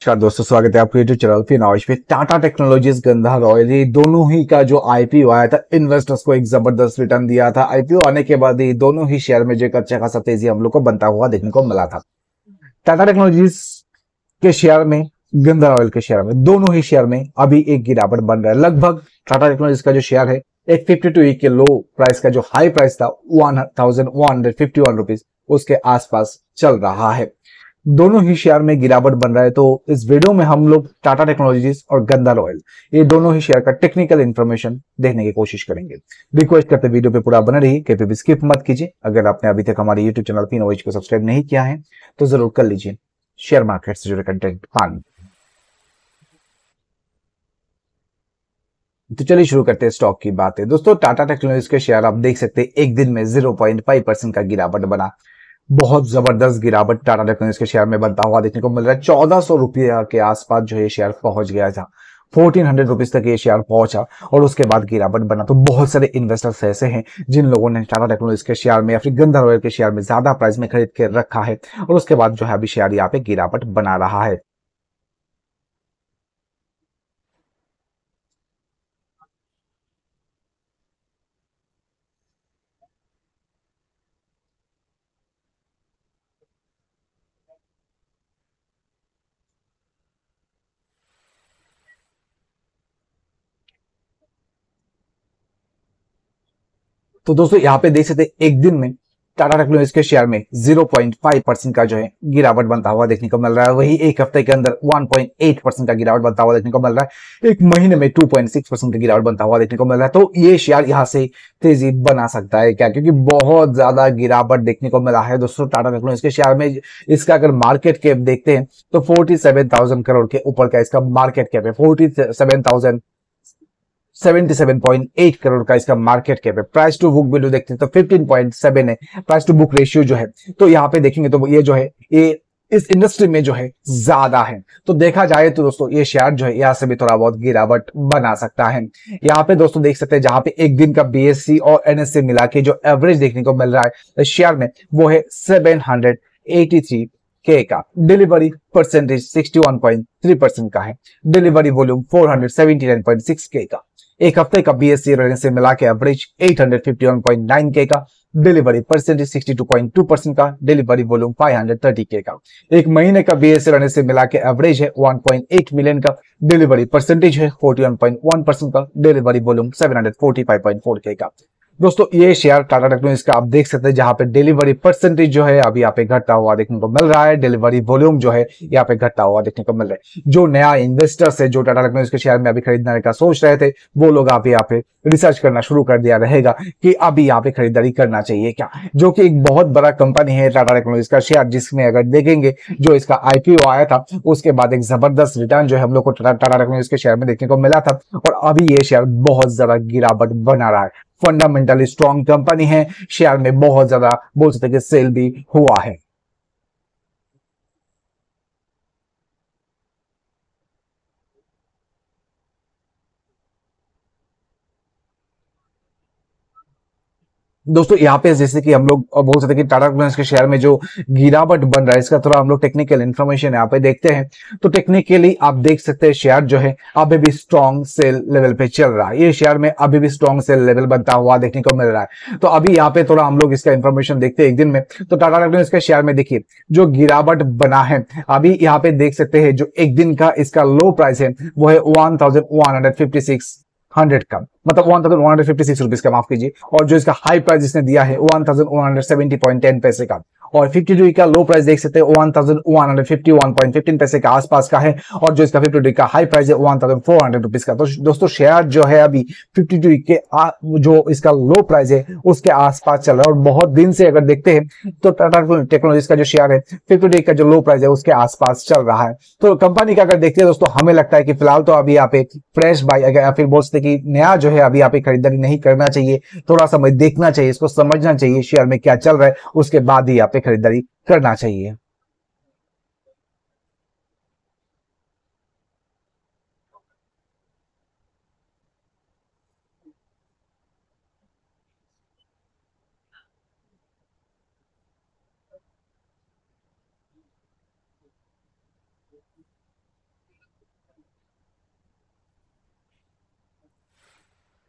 नमस्कार दोस्तों, स्वागत है आपके यूट्यूब चैनल फिर नॉइश पे। टाटा टेक्नोलॉजीज़ गंधा रॉयल ये दोनों ही का जो आईपीओ आया था इन्वेस्टर्स को एक ज़बरदस्त रिटर्न दिया था। आईपीओ आने के बाद ये दोनों ही शेयर में जो एक अच्छा खासा तेज़ी हम लोग को बनता हुआ देखने को मिला था। टाटा टेक्नोलॉजीज़ के शेयर में गंधा रॉयल के शेयर में, दोनों ही शेयर में अभी एक गिरावट बन रहा है। लगभग टाटा टेक्नोलॉजीज़ का जो शेयर है, एक फिफ्टी टू के लो प्राइस का जो हाई प्राइस था one thousand one hundred fifty one उसके आसपास चल रहा है। दोनों ही शेयर में गिरावट बन रहा है तो इस वीडियो में हम लोग टाटा टेक्नोलॉजीज़ और गंदा रॉयल ये दोनों ही शेयर का टेक्निकल इन्फॉर्मेशन देखने की कोशिश करेंगे। रिक्वेस्ट करते वीडियो पे पूरा बने रहिए कहीं भी स्किप मत कीजिए। अगर आपने अभी तक हमारे यूट्यूब चैनल ओएच को सब्सक्राइब नहीं किया है तो ज़रूर कर लीजिए। शेयर मार्केट से जुड़े कंटेंट पान। तो चलिए शुरू करते हैं स्टॉक की बात। है दोस्तों टाटा टेक्नोलॉजी के शेयर आप देख सकते हैं, एक दिन में 0.5 परसेंट का गिरावट बना। बहुत ज़बरदस्त गिरावट टाटा इलेक्ट्रॉनिक्स के शेयर में बनता हुआ देखने को मिल रहा है। चौदह सौ रुपये के आसपास जो ये शेयर पहुँच गया था। फोर्टीन हंड्रेड रुपीज़ तक ये शेयर पहुँचा और उसके बाद गिरावट बना। तो बहुत सारे इन्वेस्टर्स ऐसे हैं जिन लोगों ने टाटा टेक्नोलॉजी के शेयर में या फिर गंधा रॉयल के शेयर में ज़्यादा प्राइस में खरीद के रखा है और उसके बाद जो है अभी शेयर यहाँ पे गिरावट बना रहा है। तो दोस्तों, यहाँ पे देख सकते एक दिन में टाटा टेक्नोलॉजी के शेयर में 0.5 परसेंट का जो है गिरावट बनता हुआ देखने को मिल रहा है। वही एक हफ़्ते के अंदर 1.8 परसेंट का गिरावट बनता हुआ देखने को मिल रहा है। एक महीने में 2.6 परसेंट का गिरावट बनता हुआ देखने को मिल रहा है। तो ये शेयर यहाँ से तेज़ी बना सकता है क्या? क्योंकि बहुत ज़्यादा गिरावट देखने को मिला है दोस्तों टाटा टेक्नोलॉजी के शेयर में। इसका अगर मार्केट कैप देखते हैं तो फोर्टी करोड़ के ऊपर का इसका मार्केट कैप है। फोर्टी 77.8 करोड़ का इसका मार्केट कैप है। प्राइस टू बुक वैल्यू देखते हैं तो 15.7 है। प्राइस टू बुक रेशियो जो है तो यहाँ पे देखेंगे तो ये जो है, ये इस इंडस्ट्री में जो है ज़्यादा है। तो देखा जाए तो दोस्तों, ये शेयर जो है, यहाँ से भी थोड़ा बहुत गिरावट बना सकता है। यहाँ पे दोस्तों देख सकते हैं, जहाँ पे एक दिन का बीएससी और एनएससी मिला के जो एवरेज देखने को मिल रहा है शेयर में, वो है सेवन के। का डिलीवरी परसेंटेज 61.3 परसेंट का है। डिलीवरी वॉल्यूम 479.6 के का। एक हफ़्ते का बीएससी रहने से मिला के एवरेज 851.9 के का डिलीवरी परसेंटेज 62.2 परसेंट का डिलीवरी वॉल्यूम 530 के का। एक महीने का बीएससी रहने से मिला के एवरेज है 1.8 मिलियन का डिलीवरी परसेंटेज है 41.1 परसेंट का डिलीवरी वॉल्यूम 745.4 के का। दोस्तों, ये शेयर टाटा टेक्नोलॉजी का आप देख सकते हैं, जहाँ पे डिलीवरी परसेंटेज जो है अभी यहाँ पे घटता हुआ देखने को मिल रहा है। डिलीवरी वॉल्यूम जो है यहाँ पे घटता हुआ देखने को मिल रहा है। जो नया इन्वेस्टर्स है जो टाटा टेक्नोलॉजी के शेयर में अभी खरीदने का सोच रहे थे, वो लोग अभी यहाँ पे रिसर्च करना शुरू कर दिया रहेगा कि अभी यहाँ पे खरीदारी करना चाहिए क्या। जो कि एक बहुत बड़ा कंपनी है टाटा टेक्नोलॉजी का शेयर जिसमें अगर देखेंगे, जो इसका आईपीओ आया था, उसके बाद एक ज़बरदस्त रिटर्न जो है हम लोग को टाटा टेक्नोलॉजी के शेयर में देखने को मिला था। और अभी ये शेयर बहुत ज़्यादा गिरावट बना रहा है। फंडामेंटली स्ट्रॉन्ग कंपनी है। शेयर में बहुत ज़्यादा बोल सकते सेल भी हुआ है। दोस्तों, यहाँ पे जैसे कि हम लोग बोल सकते हैं कि टाटा प्लेन्स के शेयर में जो गिरावट बन रहा है, इसका थोड़ा हम लोग टेक्निकल इन्फॉर्मेशन यहाँ पे देखते हैं। तो टेक्निकली आप देख सकते हैं शेयर जो है, अभी भी स्ट्रॉन्ग सेल लेवल पे चल रहा है। ये शेयर में अभी भी स्ट्रॉन्ग सेल लेवल बनता हुआ देखने को मिल रहा है। तो अभी यहाँ पे थोड़ा हम लोग इसका इन्फॉर्मेशन देखते हैं एक दिन में। तो टाटा टेक्नोलॉजी के शेयर में देखिए, जो गिरावट बना है, अभी यहाँ पे देख सकते हैं जो एक दिन का इसका लो प्राइस है, वो है one thousand one hundred fifty six hundred का। मतलब one thousand one hundred fifty six rupees का माफ़ कीजिए। और जो इसका हाई प्राइस इसने दिया है one thousand one hundred seventy point ten पैसे का। और 52 का लो प्राइस देख सकते हैं one thousand one hundred fifty one point fifteen पैसे के आसपास का है। और जो इसका 52 का हाई प्राइस है one thousand four hundred rupees का। तो दोस्तों शेयर जो है अभी 52 के जो इसका लो प्राइस है, उसके आसपास चल रहा है। और बहुत दिन से अगर देखते हैं तो टाटा टेक्नोलॉजी का जो शेयर है फिफ्टी का जो लो प्राइस है, उसके आसपास चल रहा है। तो कंपनी का अगर देखते हैं, दोस्तों, हमें लगता है कि फ़िलहाल तो अभी यहाँ पे फ्रेश बाई अगर या फिर बोल सकते कि नया जो है, अभी यहाँ पे खरीदारी नहीं करना चाहिए, थोड़ा समय देखना चाहिए, इसको समझना चाहिए शेयर में क्या चल रहा है, उसके बाद ही यहाँ पे खरीदारी करना चाहिए।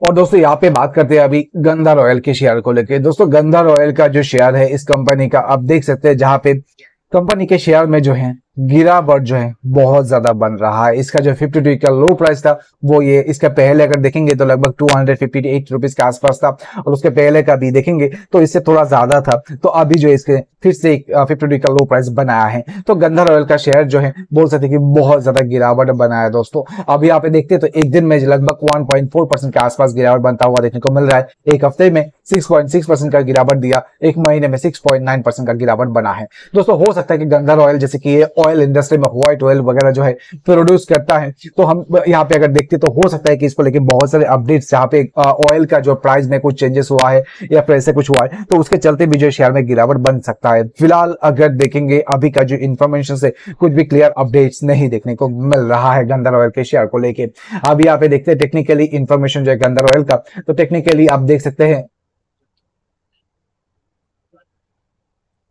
और दोस्तों, यहाँ पे बात करते हैं अभी गंदा रॉयल के शेयर को लेके। दोस्तों गंधा रॉयल का जो शेयर है, इस कंपनी का, आप देख सकते हैं जहाँ पे कंपनी के शेयर में जो है गिरावट जो है बहुत ज़्यादा बन रहा है। इसका जो 52 का लो प्राइस था, वो ये इसका पहले अगर देखेंगे तो लगभग two hundred fifty eight rupees के आसपास था और उसके पहले का भी देखेंगे तो इससे थोड़ा ज़्यादा था। तो अभी जो इसके फिर से फिफ्टी का लो प्राइस बनाया है। तो गंधर ऑयल का शेयर जो है, बोल सकते कि बहुत ज़्यादा गिरावट बनाया है दोस्तों। अभी आप देखते तो एक दिन में लगभग वन के आसपास गिरावट बनता हुआ देखने को मिल रहा है। एक हफ़्ते में सिक्स परसेंट का गिरावट दिया, एक महीने में सिक्स परसेंट का गिरावट बना है। दोस्तों हो सकता है कि गंधर ऑयल जैसे कि ये ऑयल इंडस्ट्री में व्हाइट ऑयल वगैरह जो है प्रोड्यूस करता है। तो हम यहाँ पे अगर देखते तो हो सकता है कि इसको लेके बहुत सारे अपडेट्स यहाँ पे ऑयल का जो प्राइस में कुछ चेंजेस हुआ है या फिर ऐसे कुछ हुआ है तो उसके चलते भी जो शेयर में गिरावट बन सकता है। फ़िलहाल अगर देखेंगे, अभी का जो इन्फॉर्मेशन से कुछ भी क्लियर अपडेट्स नहीं देखने को मिल रहा है गंदर ऑयल के शेयर को लेके। अभी यहाँ पे देखते हैं टेक्निकली इन्फॉर्मेशन जो है गंदर ऑयल का तो टेक्निकली आप देख सकते हैं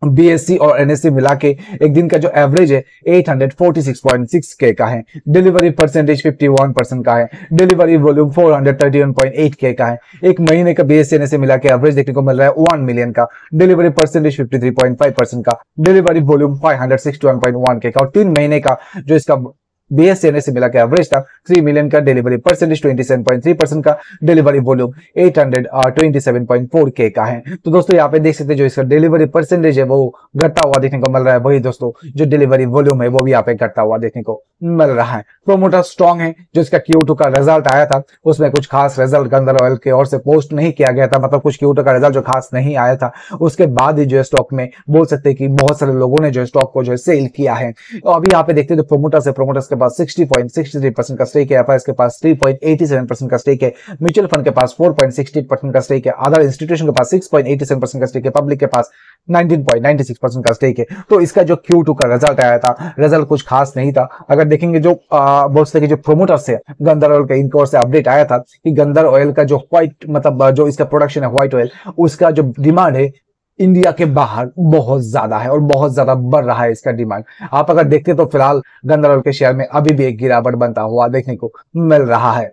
बीएससी और एनएससी मिला के एक दिन का जो एवरेज है 846.6 के का है। डिलीवरी परसेंटेज 51 परसेंट का है। डिलीवरी वॉल्यूम 431.8 के का है। एक महीने का बीएससी एनएससी मिला के एवरेज देखने को मिल रहा है 1 मिलियन का। डिलीवरी परसेंटेज 53.5 परसेंट का। डिलीवरी वॉल्यूम 561.1 के का। और तीन महीने का जो इसका बीएसएनए से मिला के एवरेज था थ्री मिलियन का delivery percentage twenty seven point three percent का delivery volume eight hundred twenty seven point four K का है। तो दोस्तों, यहाँ पे देख सकते हैं जो इसका डिलीवरी परसेंटेज है, वो घटता हुआ देखने को मिल रहा है। वही दोस्तों, जो डिलीवरी वॉल्यूम है, वो भी यहाँ पे घटता हुआ देखने को मिल रहा है। प्रोमोटर स्ट्रॉन्ग है, जो इसका क्यू का रिज़ल्ट आया था, उसमें कुछ खास रिज़ल्ट गंदर ऑयल के ओर से पोस्ट नहीं किया गया था मतलब कुछ क्यू का रिज़ल्ट जो खास नहीं आया था। उसके बाद ही जो स्टॉक में बोल सकते हैं कि बहुत सारे लोगों ने जो स्टॉक को जो है सेल किया है। अभी यहाँ पे देखते हैं तो प्रोमोटर से प्रोमोटर्स के पास सिक्सटी पॉइंट 63 परसेंट का स्टेक है एफआईएस के पास 3.87 परसेंट का स्टेक है म्यूचुअल फंड के पास 4.68 परसेंट का स्टेक है अदर इंस्टीट्यूशन के पास 6.87 परसेंट का स्टेक है पब्लिक के पास 19.96 परसेंट का स्टेक है। तो इसका जो Q2 का रिज़ल्ट आया था रिज़ल्ट कुछ खास नहीं था। अगर देखेंगे जो बहुत से जो प्रोमोटर्स है गंदर ऑयल का इनकी ओर से अपडेट आया था कि गंदर ऑयल का जो व्हाइट मतलब जो इसका प्रोडक्शन है व्हाइट ऑयल उसका जो डिमांड है इंडिया के बाहर बहुत ज़्यादा है और बहुत ज़्यादा बढ़ रहा है इसका डिमांड आप अगर देखते तो फ़िलहाल गंदरौल के शेयर में अभी भी एक गिरावट बनता हुआ देखने को मिल रहा है।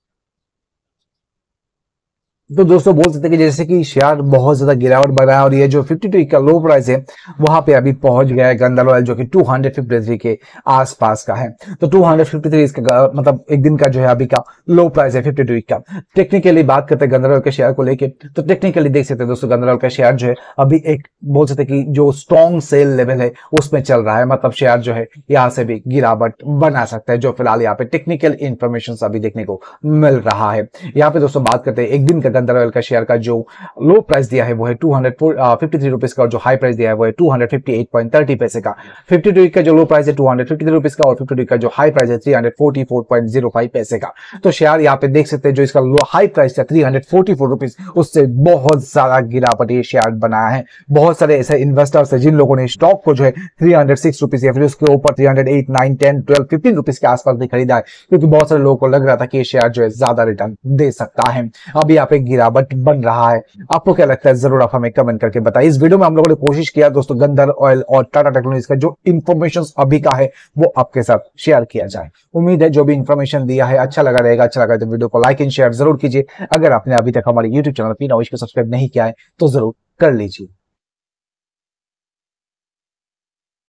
तो दोस्तों बोल सकते हैं कि जैसे कि शेयर बहुत ज़्यादा गिरावट बना है और ये जो 52 का लो प्राइस है, वहाँ पे अभी पहुँच गया है गंदल ऑयल जो कि 253 के आसपास का है। तो 253 इसका मतलब एक दिन का जो है अभी का लो प्राइस है 52 का। टेक्निकली बात करते हैं ऑयल के शेयर को लेके तो टेक्निकली देख सकते हैं दोस्तों ऑयल का शेयर जो है अभी एक, बोल सकते कि जो स्ट्रॉन्ग सेल लेवल है, उसमें चल रहा है। मतलब शेयर जो है यहाँ से भी गिरावट बना सकता है, जो फ़िलहाल यहाँ पे टेक्निकल इन्फॉर्मेशन अभी देखने को मिल रहा है। यहाँ पे दोस्तों बात करते हैं एक दिन का गंदर ऑयल का शेयर का जो लो प्राइस दिया है, वो है टू हंड्रेड रुपीज़ का और जो हाई प्राइस दिया है, वो है टू हंड्रेड पैसे का। फिफ्टी टू का जो लो प्राइस है टू हंड्रेड का और फिफ्टी टू का जो हाई प्राइस है थ्री हंड्रेड पैसे का। तो शेयर यहाँ पे देख सकते हैं, जो इसका लो हाई प्राइस था थ्री हंड्रेड उससे बहुत ज़्यादा गिरावट ये शेयर बनाया है। बहुत सारे ऐसे इन्वेस्टर्स है, जिन लोगों ने स्टॉक को जो है थ्री हंड्रेड सिक्स रुपीज़ या फिर उसके ऊपर three hundred eight nine ten twelve fifteen rupees के आसपास भी खरीदा है, क्योंकि बहुत सारे लोगों को लग रहा था कि शेयर जो है ज़्यादा रिटर्न दे सकता है। अभी यहाँ पे गिरावट बन रहा है। आपको क्या लगता है? ज़रूर आप हमें कमेंट करके बताइए। इस वीडियो में हम लोगों ने कोशिश किया, दोस्तों, गंधर ऑयल और टाटा टेक्नोलॉजी का जो इन्फॉर्मेशन अभी का है, वो आपके साथ शेयर किया जाए। उम्मीद है जो भी इन्फॉर्मेशन दिया है अच्छा लगा रहेगा अच्छा लगा तो वीडियो को लाइक एंड शेयर ज़रूर कीजिए। अगर आपने अभी तक हमारे यूट्यूब चैनल पीना सब्सक्राइब नहीं किया है तो ज़रूर कर लीजिए।